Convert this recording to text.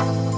Bye.